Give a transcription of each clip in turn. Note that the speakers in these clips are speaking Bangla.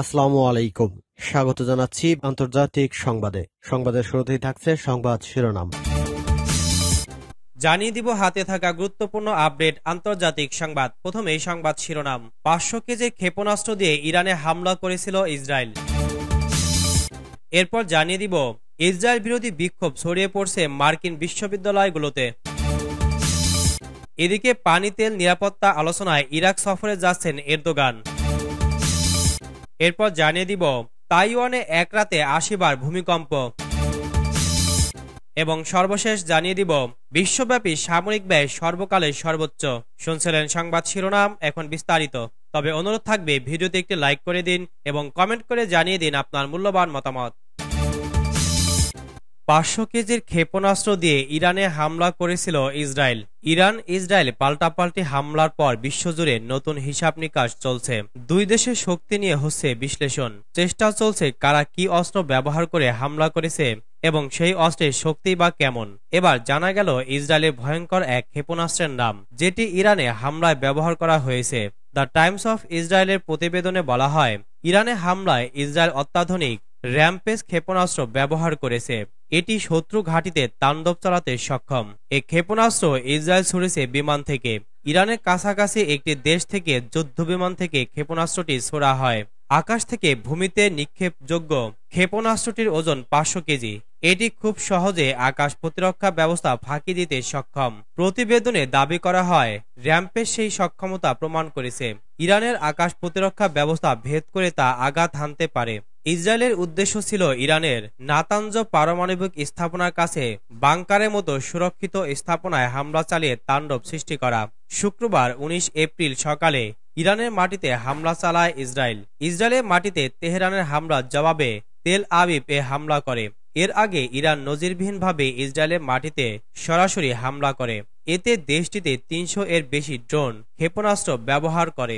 আসসালামু আলাইকুম। স্বাগত জানাচ্ছি আন্তর্জাতিক সংবাদে। সংবাদের শুরুতেই থাকছে সংবাদ শিরোনাম। জানিয়ে দিব হাতে থাকা গুরুত্বপূর্ণ আপডেট আন্তর্জাতিক সংবাদ। প্রথমে সংবাদ শিরোনাম। পাঁচশো কেজির ক্ষেপণাস্ত্র দিয়ে ইরানে হামলা করেছিল ইসরায়েল। এরপর জানিয়ে দিব, ইসরায়েল বিরোধী বিক্ষোভ ছড়িয়ে পড়ছে মার্কিন বিশ্ববিদ্যালয়গুলোতে। এদিকে পানি তেল নিরাপত্তা আলোচনায় ইরাক সফরে যাচ্ছেন এরদোগান। এরপর জানিয়ে দিব, তাইওয়ানে এক রাতে আশি বার ভূমিকম্প। এবং সর্বশেষ জানিয়ে দিব, বিশ্বব্যাপী সামরিক ব্যয় সর্বকালের সর্বোচ্চ। শুনছিলেন সংবাদ শিরোনাম, এখন বিস্তারিত। তবে অনুরোধ থাকবে, ভিডিওতে একটি লাইক করে দিন এবং কমেন্ট করে জানিয়ে দিন আপনার মূল্যবান মতামত। পাঁচশো কেজির ক্ষেপণাস্ত্র দিয়ে ইরানে হামলা করেছিল ইসরায়েল। ইরান ইসরায়েল পাল্টাপাল্টি হামলার পর বিশ্বজুড়ে নতুন হিসাব নিকাশ চলছে। দুই দেশের শক্তি নিয়ে হচ্ছে বিশ্লেষণ। চেষ্টা চলছে কারা কি অস্ত্র ব্যবহার করে হামলা করেছে এবং সেই অস্ত্রের শক্তি বা কেমন। এবার জানা গেল ইসরায়েলের ভয়ঙ্কর এক ক্ষেপণাস্ত্রের নাম, যেটি ইরানে হামলায় ব্যবহার করা হয়েছে। দ্য টাইমস অফ ইসরায়েলের প্রতিবেদনে বলা হয়, ইরানে হামলায় ইসরায়েল অত্যাধুনিক র্যাম্পেজ ক্ষেপণাস্ত্র ব্যবহার করেছে। এটি শত্রু ঘাঁটিতে তাণ্ডব চালাতে সক্ষম। এ ক্ষেপণাস্ত্র ইসরায়েল ছুড়েছে বিমান থেকে। ইরানের কাছাকাছি একটি দেশ থেকে যুদ্ধ বিমান থেকে ক্ষেপণাস্ত্রটি ছোড়া হয়। আকাশ থেকে ভূমিতে নিক্ষেপযোগ্য ক্ষেপণাস্ত্রটির ওজন পাঁচশো কেজি। এটি খুব সহজে আকাশ প্রতিরক্ষা ব্যবস্থা ফাঁকি দিতে সক্ষম। প্রতিবেদনে দাবি করা হয় র্যাম্পের সেই সক্ষমতা প্রমাণ করেছে। ইরানের আকাশ প্রতিরক্ষা ব্যবস্থা ভেদ করে তা আঘাত হানতে পারে। ইসরায়েলের উদ্দেশ্য ছিল ইরানের নাতাঞ্জ পারমাণবিক স্থাপনার কাছে বাংকারের মতো সুরক্ষিত স্থাপনায় হামলা চালিয়ে তাণ্ডব সৃষ্টি করা। শুক্রবার ১৯ এপ্রিল সকালে ইরানের মাটিতে হামলা চালায় ইসরায়েল। ইসরায়েলের মাটিতে তেহরানের হামলার জবাবে তেল আবিব এ হামলা করে। এর আগে ইরান নজিরবিহীনভাবে ইসরায়েলের মাটিতে সরাসরি হামলা করে। এতে দেশটিতে তিনশো এর বেশি ড্রোন ক্ষেপণাস্ত্র ব্যবহার করে।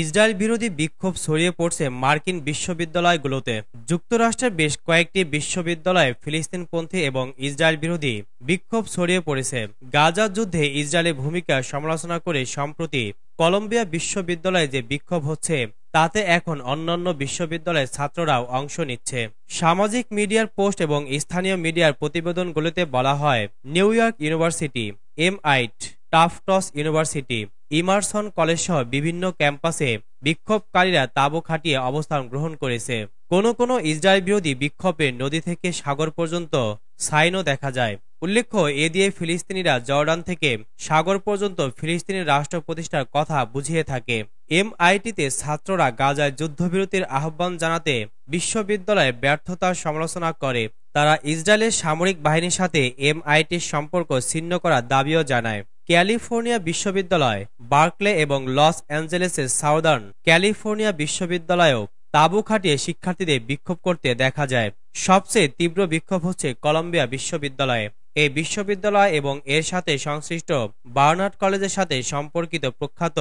ইসরায়েল বিরোধী বিক্ষোভ ছড়িয়ে পড়ছে মার্কিন বিশ্ববিদ্যালয়গুলোতে। যুক্তরাষ্ট্রের বেশ কয়েকটি বিশ্ববিদ্যালয়ে ফিলিস্তিনপন্থী এবং ইসরায়েল বিরোধী বিক্ষোভ ছড়িয়ে পড়েছে। গাজা যুদ্ধে ইসরায়েলের ভূমিকা সমালোচনা করে সম্প্রতি কলম্বিয়া বিশ্ববিদ্যালয়ে যে বিক্ষোভ হচ্ছে, তাতে এখন অন্যান্য বিশ্ববিদ্যালয়ের ছাত্ররাও অংশ নিচ্ছে। সামাজিক মিডিয়ার পোস্ট এবং স্থানীয় মিডিয়ার প্রতিবেদনগুলোতে বলা হয়, New York University, M IT Tufts University Emerson College সহ বিভিন্ন ক্যাম্পাসে বিক্ষোভকারীরা তাঁবু খাটিয়ে অবস্থান গ্রহণ করেছে। কোন কোন ইসরায়েল বিরোধী বিক্ষোভে নদী থেকে সাগর পর্যন্ত সাইনও দেখা যায়। উল্লেখ্য, এ দিয়ে ফিলিস্তিনিরা জর্ডান থেকে সাগর পর্যন্ত ফিলিস্তিনি রাষ্ট্র প্রতিষ্ঠার কথা বুঝিয়ে থাকে। এমআইটিতে ছাত্ররা গাজায় যুদ্ধবিরতির আহ্বান জানাতে বিশ্ববিদ্যালয়ে ব্যর্থতার সমালোচনা করে। তারা ইসরায়েলের সামরিক বাহিনীর সাথে এমআইটির সম্পর্ক ছিন্ন করার দাবিও জানায়। ক্যালিফোর্নিয়া বিশ্ববিদ্যালয়, বার্কলে এবং লস অ্যাঞ্জেলেসের সাউদার্ন ক্যালিফোর্নিয়া বিশ্ববিদ্যালয়েও তাঁবু খাটিয়ে শিক্ষার্থীদের বিক্ষোভ করতে দেখা যায়। সবচেয়ে তীব্র বিক্ষোভ হচ্ছে কলম্বিয়া বিশ্ববিদ্যালয়ে। এই বিশ্ববিদ্যালয় এবং এর সাথে সংশ্লিষ্ট বার্নার্ড কলেজের সাথে সম্পর্কিত প্রখ্যাত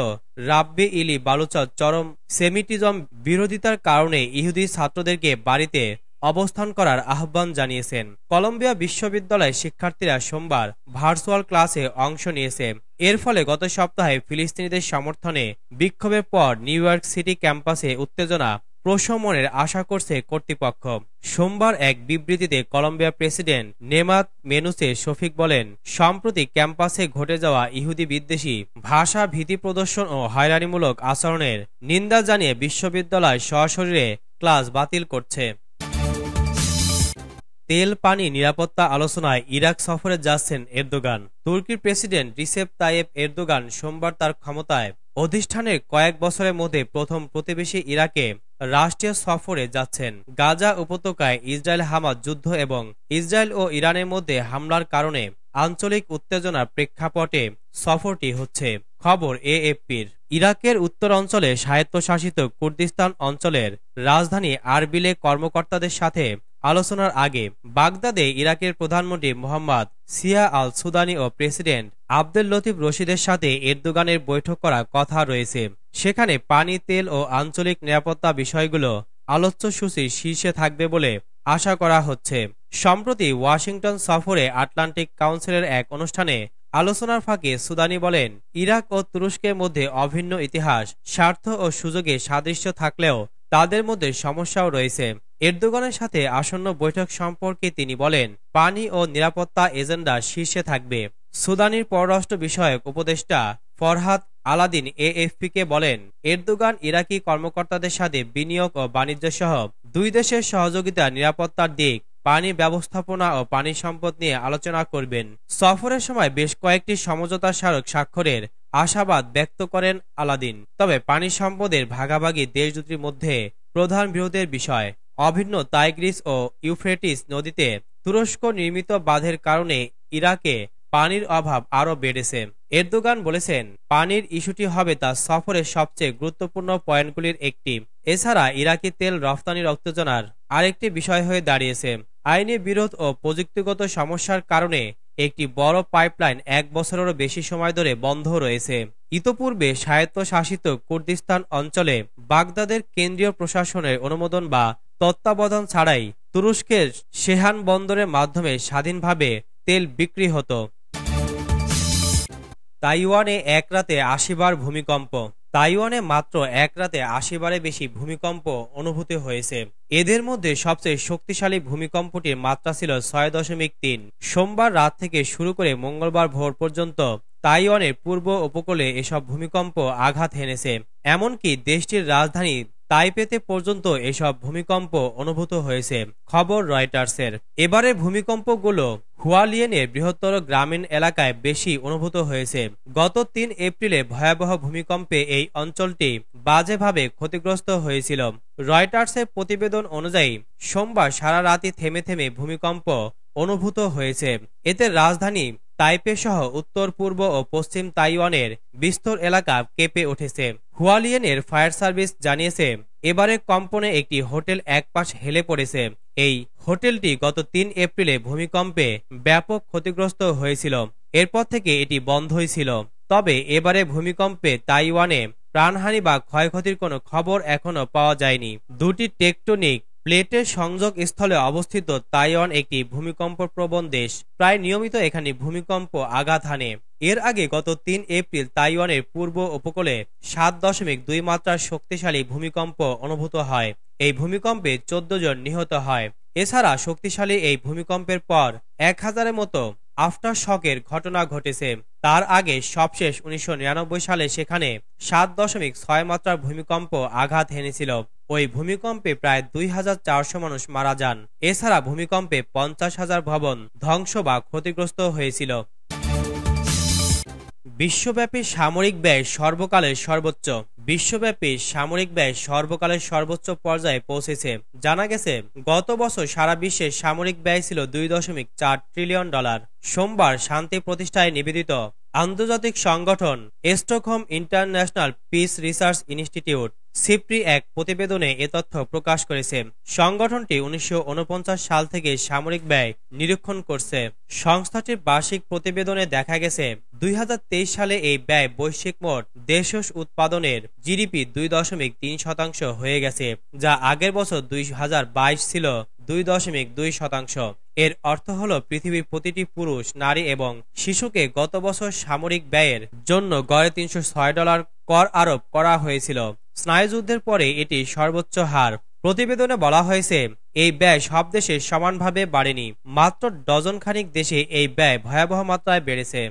রাব্বি ইলি বালুচা চরম সেমিটিজম বিরোধিতার কারণে ইহুদি ছাত্রদেরকে বাড়িতে অবস্থান করার আহ্বান জানিয়েছেন। কলম্বিয়া বিশ্ববিদ্যালয়ের শিক্ষার্থীরা সোমবার ভার্চুয়াল ক্লাসে অংশ নিয়েছে। এর ফলে গত সপ্তাহে ফিলিস্তিনিদের সমর্থনে বিক্ষোভের পর নিউ ইয়র্ক সিটি ক্যাম্পাসে উত্তেজনা প্রশমনের আশা করছে কর্তৃপক্ষ। সোমবার এক বিবৃতিতে Columbia president Nemat Minouche Shafik বলেন সম্প্রতি ক্যাম্পাসে ঘটে যাওয়া ইহুদি বিদ্বেষী, ভাষা, ভীতি প্রদর্শন ও হয়রানিমূলক আচরণের নিন্দা জানিয়ে বিশ্ববিদ্যালয় সশরীরে ক্লাস বাতিল করছে। তেল, পানি, নিরাপত্তা আলোচনায় ইরাক সফরে যাচ্ছেন এরদোগান। তুর্কির প্রেসিডেন্ট রিসেপ তাইয়েব এরদোগান সোমবার তার ক্ষমতায় অধিষ্ঠানের কয়েক বছরের মধ্যে প্রথম প্রতিবেশী ইরাকে রাষ্ট্রীয় সফরে যাচ্ছেন। গাজা উপত্যকায় ইসরায়েল হামাজ যুদ্ধ এবং ইসরায়েল ও ইরানের মধ্যে হামলার কারণে আঞ্চলিক উত্তেজনার প্রেক্ষাপটে সফরটি হচ্ছে। খবর এএফপির। ইরাকের উত্তর অঞ্চলে স্বায়ত্তশাসিত কুর্দিস্তান অঞ্চলের রাজধানী আরবিলে কর্মকর্তাদের সাথে আলোচনার আগে বাগদাদে ইরাকের প্রধানমন্ত্রী মোহাম্মদ সিয়া আল সুদানি ও প্রেসিডেন্ট আব্দুল লতিফ রশিদের সাথে এরদোগানের বৈঠক করার কথা রয়েছে। সেখানে পানি, তেল ও আঞ্চলিক নিরাপত্তা বিষয়গুলো আলোচ্য সূচির শীর্ষে থাকবে বলে আশা করা হচ্ছে। সম্প্রতি ওয়াশিংটন সফরে আটলান্টিক কাউন্সিলের এক অনুষ্ঠানে আলোচনার ফাঁকে সুদানি বলেন, ইরাক ও তুরস্কের মধ্যে অভিন্ন ইতিহাস, স্বার্থ ও সুযোগে সাদৃশ্য থাকলেও তাদের মধ্যে সমস্যাও রয়েছে। এরদোগানের সাথে আসন্ন বৈঠক সম্পর্কে তিনি বলেন, পানি ও নিরাপত্তা এজেন্ডা শীর্ষে থাকবে। সুদানির পররাষ্ট্র বিষয়ক উপদেষ্টা ফরহাদ আলাদিন এএফপিকে বলেন, এরদোগান ইরাকি কর্মকর্তাদের সাথে বিনিয়োগ ও বাণিজ্য সহ দুই দেশের সহযোগিতা নিরাপত্তার দিক, পানি ব্যবস্থাপনা ও পানি সম্পদ নিয়ে আলোচনা করবেন। সফরের সময় বেশ কয়েকটি সমঝোতা স্মারক স্বাক্ষরের আশাবাদ ব্যক্ত করেন আলাদিন। তবে পানি সম্পদের ভাগাভাগি দেশ দুটির মধ্যে প্রধান বিরোধের বিষয়। অভিন্ন তাইগ্রিস ও ইউফ্রেটিস নদীতে তুরস্ক নির্মিত বাঁধের কারণে ইরাকে পানির অভাব আরও বেড়েছে। এরদোগান বলেছেন, পানির ইস্যুটি হবে তার সফরের সবচেয়ে গুরুত্বপূর্ণ পয়েন্টগুলির একটি। এছাড়া ইরাকি তেল রফতানির উত্তেজনার আরেকটি বিষয় হয়ে দাঁড়িয়েছে। আইনি বিরোধ ও প্রযুক্তিগত সমস্যার কারণে একটি বড় পাইপলাইন এক বছরেরও বেশি সময় ধরে বন্ধ রয়েছে। ইতোপূর্বে স্বায়ত্তশাসিত কুর্দিস্তান অঞ্চলে বাগদাদের কেন্দ্রীয় প্রশাসনের অনুমোদন বা তত্ত্বাবধান ছাড়াই তুরস্কের শেহান বন্দরের মাধ্যমে স্বাধীনভাবে তেল বিক্রি হতো। তাইওয়ানে এক রাতে আশিবার ভূমিকম্প। তাইওয়ানে মাত্র এক রাতে আশিবারে বেশি ভূমিকম্প অনুভূতি হয়েছে। এদের মধ্যে সবচেয়ে শক্তিশালী ভূমিকম্পটির মাত্রা ছিল ছয় দশমিক তিন। সোমবার রাত থেকে শুরু করে মঙ্গলবার ভোর পর্যন্ত তাইওয়ানের পূর্ব উপকূলে এসব ভূমিকম্প আঘাত হেনেছে এমনকি দেশটির রাজধানী তাইপেতে পর্যন্ত এসব ভূমিকম্প অনুভূত হয়েছে, খবর রয়টার্সের। এবারের ভূমিকম্পগুলো হুয়ালিয়েনের বৃহত্তর গ্রামীণ এলাকায় বেশি অনুভূত হয়েছে। গত তিন এপ্রিলে ভয়াবহ ভূমিকম্পে এই অঞ্চলটি বাজেভাবে ক্ষতিগ্রস্ত হয়েছিল। রয়টার্সের প্রতিবেদন অনুযায়ী, সোমবার সারা রাতই থেমে থেমে ভূমিকম্প অনুভূত হয়েছে। এতে রাজধানী তাইপে সহ উত্তর পূর্ব ও পশ্চিম তাইওয়ানের বিস্তর এলাকা কেঁপে উঠেছে। হুয়ালিয়েনের ফায়ার সার্ভিস জানিয়েছে, এবারে কম্পনে একটি হোটেল একপাশ হেলে পড়েছে। এই হোটেলটি গত তিন এপ্রিলে ভূমিকম্পে ব্যাপক ক্ষতিগ্রস্ত হয়েছিল। এরপর থেকে এটি বন্ধই ছিল। তবে এবারে ভূমিকম্পে তাইওয়ানে প্রাণহানি বা ক্ষয়ক্ষতির কোনো খবর এখনও পাওয়া যায়নি। দুটি টেকটনিক প্লেটের সংযোগ স্থলে অবস্থিত তাইওয়ান একটি ভূমিকম্প প্রবণ দেশ। প্রায় নিয়মিত এখানে ভূমিকম্প আঘাত হানে। এর আগে গত তিন এপ্রিল তাইওয়ানের পূর্ব উপকূলে সাত দশমিক দুই মাত্রার শক্তিশালী ভূমিকম্প অনুভূত হয়। এই ভূমিকম্পে চোদ্দ জন নিহত হয়। এছাড়া শক্তিশালী এই ভূমিকম্পের পর এক হাজারের মতো আফটার শকের ঘটনা ঘটেছে। তার আগে সবশেষ উনিশশো নিরানব্বই সালে সেখানে সাত দশমিক ছয় মাত্রার ভূমিকম্প আঘাত হেনেছিল। ওই ভূমিকম্পে প্রায় দুই হাজার চারশো মানুষ মারা যান। এছাড়া ভূমিকম্পে পঞ্চাশ হাজার ভবন ধ্বংস বা ক্ষতিগ্রস্ত হয়েছিল। বিশ্বব্যাপী সামরিক ব্যয় সর্বকালের সর্বোচ্চ। বিশ্বব্যাপী সামরিক ব্যয় সর্বকালের সর্বোচ্চ পর্যায়ে পৌঁছেছে। জানা গেছে, গত বছর সারা বিশ্বে সামরিক ব্যয় ছিল দুই দশমিক চার ট্রিলিয়ন ডলার। সোমবার শান্তি প্রতিষ্ঠায় নিবেদিত আন্তর্জাতিক সংগঠন Stockholm International Peace Research Institute SIPRI এক প্রতিবেদনে এ তথ্য প্রকাশ করেছে। সংগঠনটি উনিশশো সাল থেকে সামরিক ব্যয় নিরীক্ষণ করছে। সংস্থাটির বার্ষিক প্রতিবেদনে দেখা গেছে, দুই সালে এই ব্যয় বৈশ্বিক মোট দেশজ উৎপাদনের জিডিপি দুই দশমিক তিন শতাংশ হয়ে গেছে, যা আগের বছর দুই হাজার বাইশ ছিল দুই দশমিক দুই শতাংশ। এর অর্থ হল পৃথিবীর প্রতিটি পুরুষ, নারী এবং শিশুকে গত বছর সামরিক ব্যয়ের জন্য গড়ে তিনশো ছয় ডলার কর আরোপ করা হয়েছিল। স্নায়ুযুদ্ধের পরে এটি সর্বোচ্চ হার। প্রতিবেদনে বলা হয়েছে, এই ব্যয় সব দেশে সমানভাবে বাড়েনি। মাত্র ডজন খানিক দেশে এই ব্যয় ভয়াবহ মাত্রায় বেড়েছে।